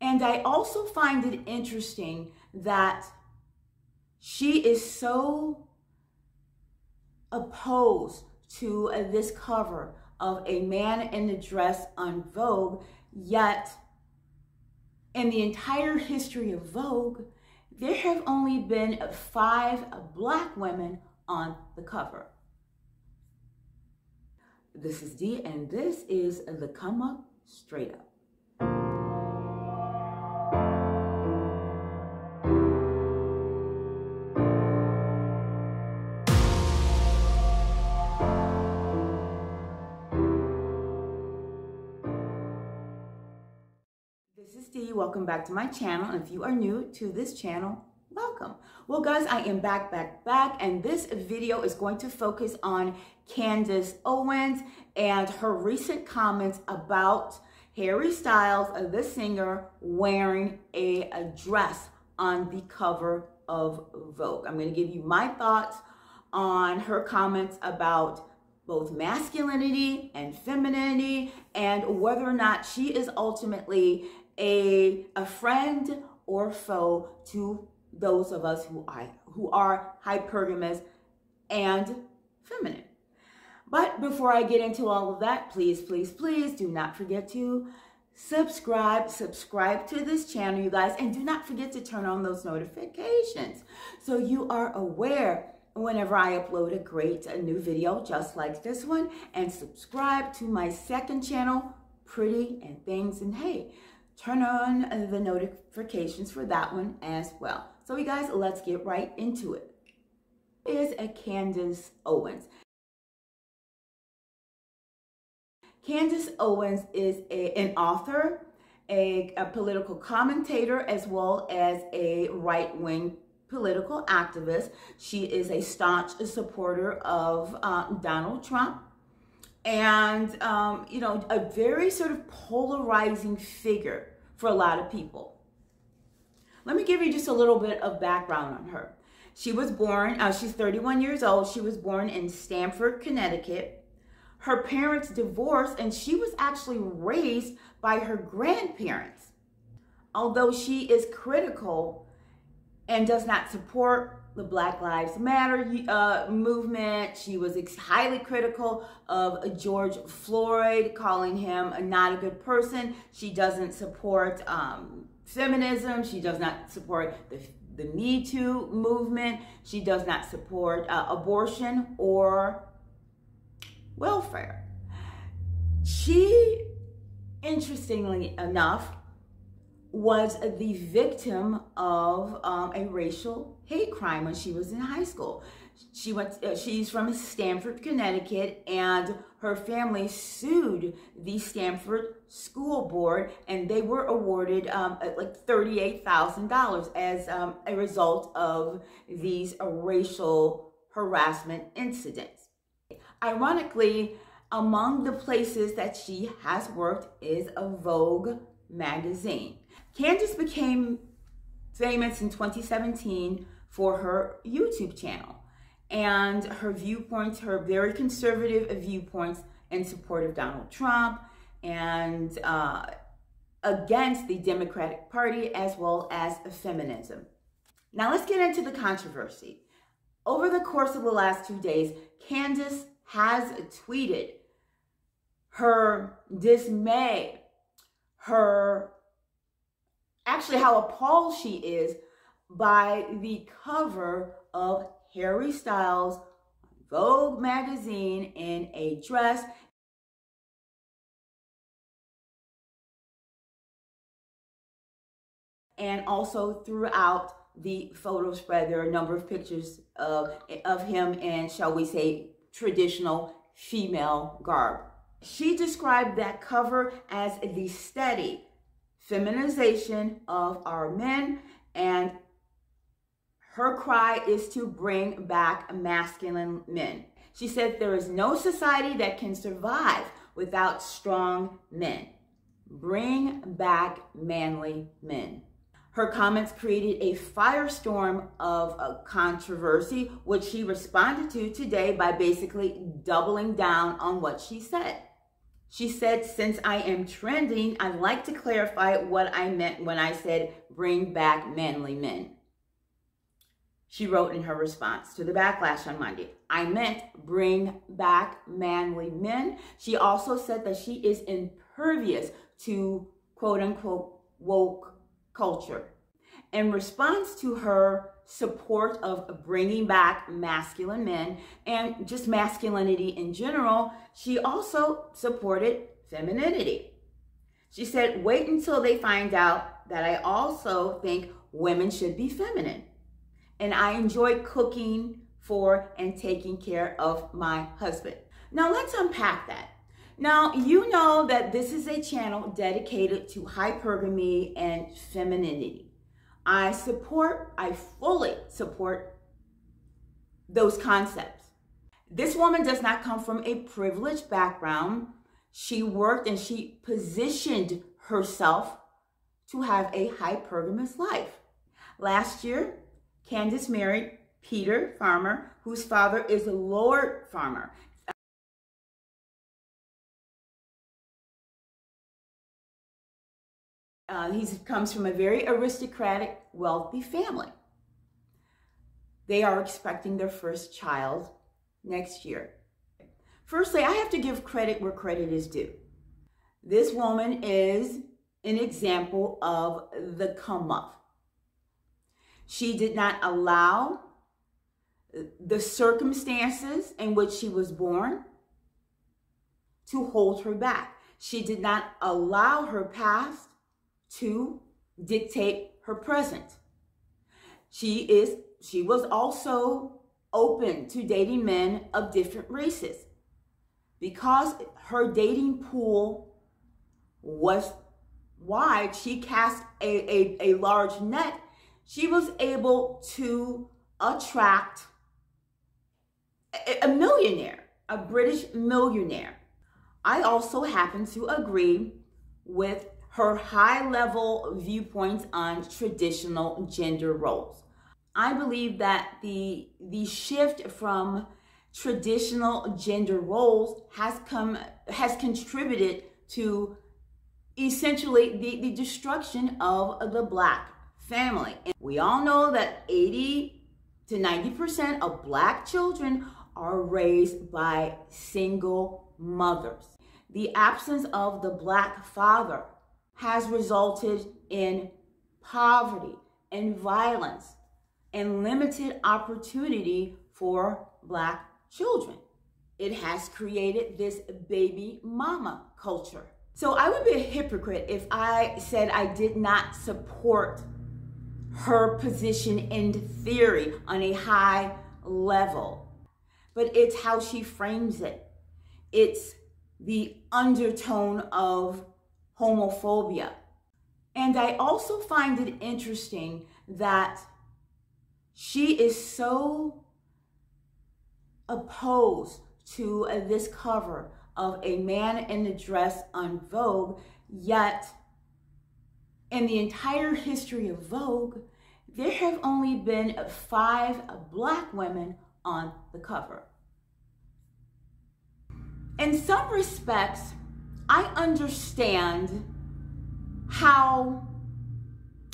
And I also find it interesting that she is so opposed to uh, this cover of a man in a dress on Vogue, yet in the entire history of Vogue, there have only been five black women on the cover. This is Dee, and this is the Come Up Straight Up. Welcome back to my channel. And if you are new to this channel, welcome. Well guys, I am back, back, back, and this video is going to focus on Candace Owens and her recent comments about Harry Styles, the singer, wearing a, a dress on the cover of Vogue. I'm going to give you my thoughts on her comments about both masculinity and femininity and whether or not she is ultimately a, a friend or foe to those of us who are, who are hypergamous and feminine. But before I get into all of that, please, please, please do not forget to subscribe, subscribe to this channel, you guys, and do not forget to turn on those notifications so you are aware whenever I upload a great a new video just like this one and subscribe to my second channel, Pretty and Things and Hey turn on the notifications for that one as well. So you guys, let's get right into it. Is a Candace Owens. Candace Owens is a, an author, a, a political commentator, as well as a right-wing political activist. She is a staunch supporter of uh, Donald Trump and um, you know a very sort of polarizing figure for a lot of people. Let me give you just a little bit of background on her. She was born uh, she's 31 years old. She was born in stamford connecticut. Her parents divorced and she was actually raised by her grandparents. Although she is critical and does not support the Black Lives Matter uh, movement. She was highly critical of George Floyd, calling him not a good person. She doesn't support um, feminism. She does not support the, the Me Too movement. She does not support uh, abortion or welfare. She, interestingly enough, was the victim of um, a racial hate crime when she was in high school. She went. Uh, she's from Stamford, Connecticut, and her family sued the Stamford School Board, and they were awarded um, like thirty-eight thousand dollars as um, a result of these uh, racial harassment incidents. Ironically, among the places that she has worked is a Vogue magazine. Candace became famous in 2017 for her YouTube channel and her viewpoints, her very conservative viewpoints in support of Donald Trump and uh, against the Democratic Party as well as feminism. Now let's get into the controversy. Over the course of the last two days, Candace has tweeted her dismay, her actually how appalled she is by the cover of Harry Styles Vogue magazine in a dress. And also throughout the photo spread there are a number of pictures of, of him in shall we say traditional female garb. She described that cover as the steady feminization of our men and her cry is to bring back masculine men. She said there is no society that can survive without strong men. Bring back manly men. Her comments created a firestorm of a controversy, which she responded to today by basically doubling down on what she said. She said, since I am trending, I'd like to clarify what I meant when I said bring back manly men. She wrote in her response to the backlash on Monday, I meant bring back manly men. She also said that she is impervious to quote unquote woke culture. In response to her support of bringing back masculine men and just masculinity in general, she also supported femininity. She said, wait until they find out that I also think women should be feminine. And I enjoy cooking for and taking care of my husband. Now let's unpack that. Now, you know that this is a channel dedicated to hypergamy and femininity. I support, I fully support those concepts. This woman does not come from a privileged background. She worked and she positioned herself to have a hypergamous life. Last year, Candace married Peter Farmer, whose father is a Lord Farmer. Uh, he comes from a very aristocratic, wealthy family. They are expecting their first child next year. Firstly, I have to give credit where credit is due. This woman is an example of the come up. She did not allow uh, the circumstances in which she was born to hold her back. She did not allow her past to dictate her present. She is she was also open to dating men of different races. Because her dating pool was wide, she cast a, a, a large net. She was able to attract a, millionaire, a British millionaire. I also happen to agree with her high level viewpoints on traditional gender roles. I believe that the, the shift from traditional gender roles has come has contributed to essentially the, the destruction of the black family. And we all know that 80 to 90% of black children are raised by single mothers. The absence of the black father has resulted in poverty and violence and limited opportunity for black children. It has created this baby mama culture. So I would be a hypocrite if I said I did not support her position in theory on a high level. But it's how she frames it. It's the undertone of homophobia. And I also find it interesting that she is so opposed to uh, this cover of a man in a dress on Vogue, yet in the entire history of Vogue, there have only been five black women on the cover. In some respects, I understand how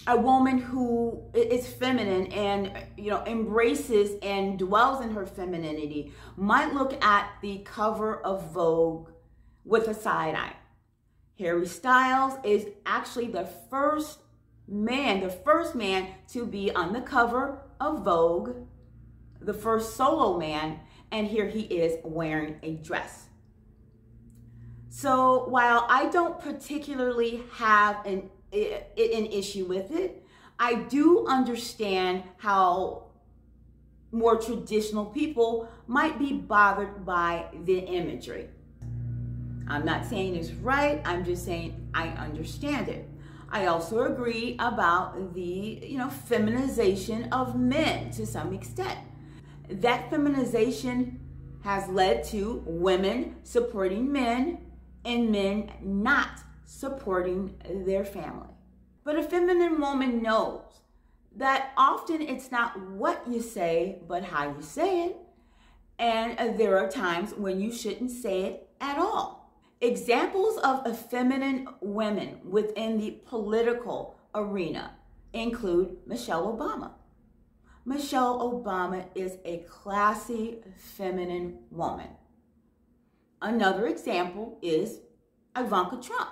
a woman who is feminine and you know embraces and dwells in her femininity might look at the cover of Vogue with a side eye. Harry Styles is actually the first man, the first man to be on the cover of Vogue, the first solo man, and here he is wearing a dress. So while I don't particularly have an, an issue with it, I do understand how more traditional people might be bothered by the imagery. I'm not saying it's right, I'm just saying I understand it. I also agree about the, you know, feminization of men to some extent. That feminization has led to women supporting men and men not supporting their family. But a feminine woman knows that often it's not what you say, but how you say it. And there are times when you shouldn't say it at all. Examples of feminine women within the political arena include Michelle Obama. Michelle Obama is a classy, feminine woman. Another example is Ivanka Trump.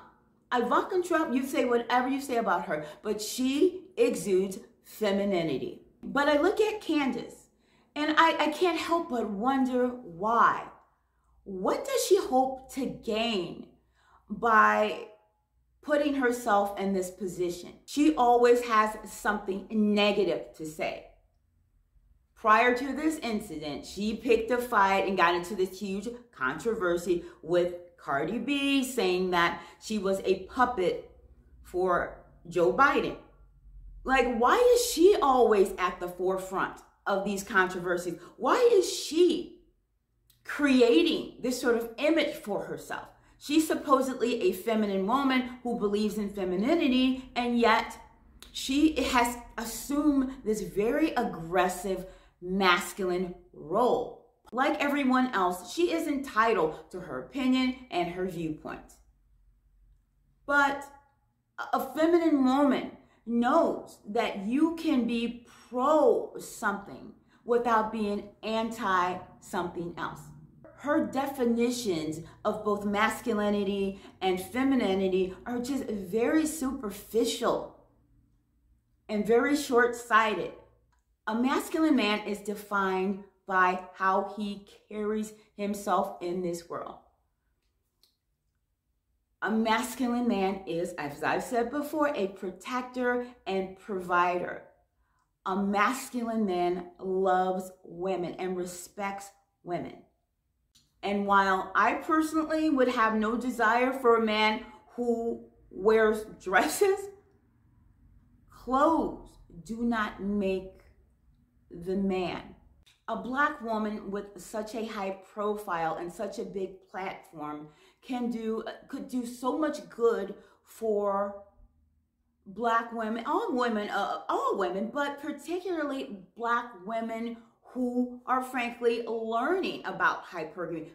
Ivanka Trump, you say whatever you say about her, but she exudes femininity. But I look at Candace and I, I can't help but wonder why. What does she hope to gain by putting herself in this position? She always has something negative to say. Prior to this incident, she picked a fight and got into this huge controversy with Cardi B, saying that she was a puppet for Joe Biden. Like, why is she always at the forefront of these controversies? Why is she creating this sort of image for herself? She's supposedly a feminine woman who believes in femininity, and yet she has assumed this very aggressive masculine role. Like everyone else, she is entitled to her opinion and her viewpoint. But a feminine woman knows that you can be pro something without being anti something else. Her definitions of both masculinity and femininity are just very superficial and very short sighted. A masculine man is defined by how he carries himself in this world. A masculine man is, as I've said before, a protector and provider. A masculine man loves women and respects women. And while I personally would have no desire for a man who wears dresses, clothes do not make the man. A black woman with such a high profile and such a big platform can do could do so much good for black women, all women, uh, all women, but particularly black women who are frankly learning about hypergamy.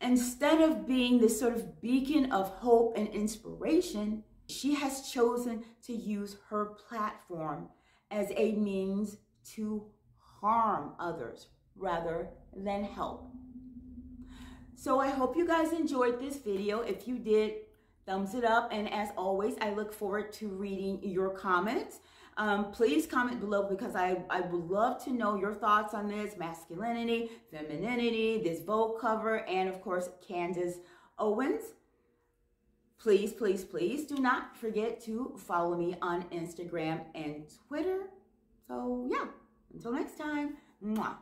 Instead of being this sort of beacon of hope and inspiration, she has chosen to use her platform as a means to harm others rather than help. So I hope you guys enjoyed this video. If you did, thumbs it up. And as always, I look forward to reading your comments. Um, please comment below because I, I would love to know your thoughts on this masculinity, femininity, this Vogue cover, and of course, Candace Owens. Please, please, please do not forget to follow me on Instagram and Twitter. So, yeah. Until next time, mwah.